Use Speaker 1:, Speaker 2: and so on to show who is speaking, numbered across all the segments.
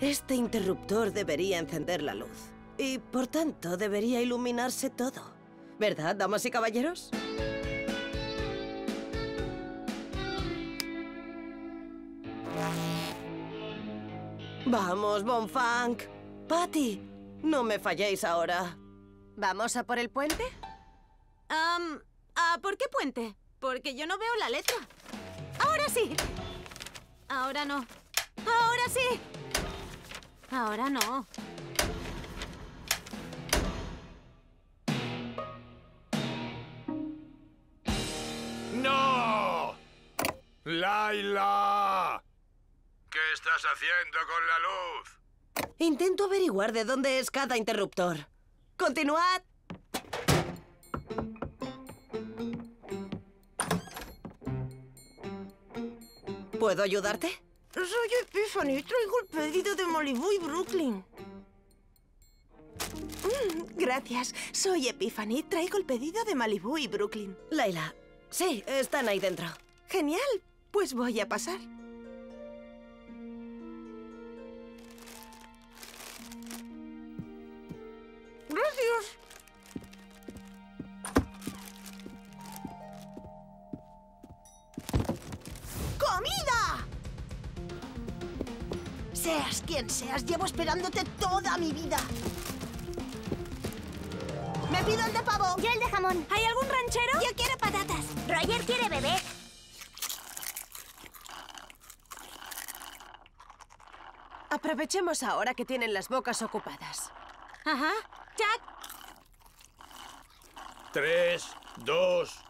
Speaker 1: Este interruptor debería encender la luz. Y, por tanto, debería iluminarse todo. ¿Verdad, damas y caballeros? Vamos, Bonfunk. Patty, no me falléis ahora.
Speaker 2: ¿Vamos a por el puente?
Speaker 3: Am, ¿A por qué puente? Porque yo no veo la letra. Ahora sí. Ahora no. Ahora sí. Ahora no.
Speaker 4: ¡No! ¡Laila! ¿Qué estás haciendo con la luz?
Speaker 1: Intento averiguar de dónde es cada interruptor. ¡Continuad! ¿Puedo ayudarte?
Speaker 2: Soy Epiphany. Traigo el pedido de Malibu y Brooklyn. Mm, gracias. Soy Epiphany. Traigo el pedido de Malibu y Brooklyn.
Speaker 1: Laila, sí, están ahí dentro.
Speaker 2: Genial. Pues voy a pasar. Gracias. ¡Comida! Seas quien seas, llevo esperándote toda mi vida. Me pido el de pavo.
Speaker 5: Yo el de jamón.
Speaker 3: ¿Hay algún ranchero?
Speaker 5: Yo quiero patatas. Roger quiere bebé.
Speaker 2: Aprovechemos ahora que tienen las bocas ocupadas.
Speaker 3: Ajá. Jack,
Speaker 4: Tres, dos...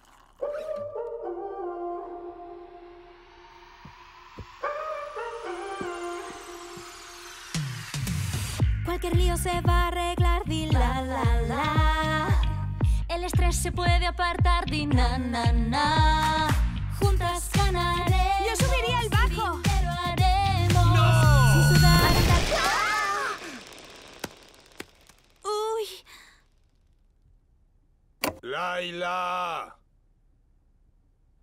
Speaker 5: Cualquier lío se va a arreglar, di la la la. El estrés se puede apartar, di na na na. Juntas ganaremos.
Speaker 3: Yo subiría el bajo.
Speaker 5: Pero haremos. Sin sudar.
Speaker 3: Uy.
Speaker 4: ¡Laila!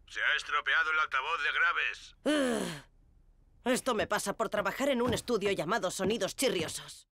Speaker 4: Se ha estropeado el altavoz de graves.
Speaker 1: Esto me pasa por trabajar en un estudio llamado Sonidos Chirriosos.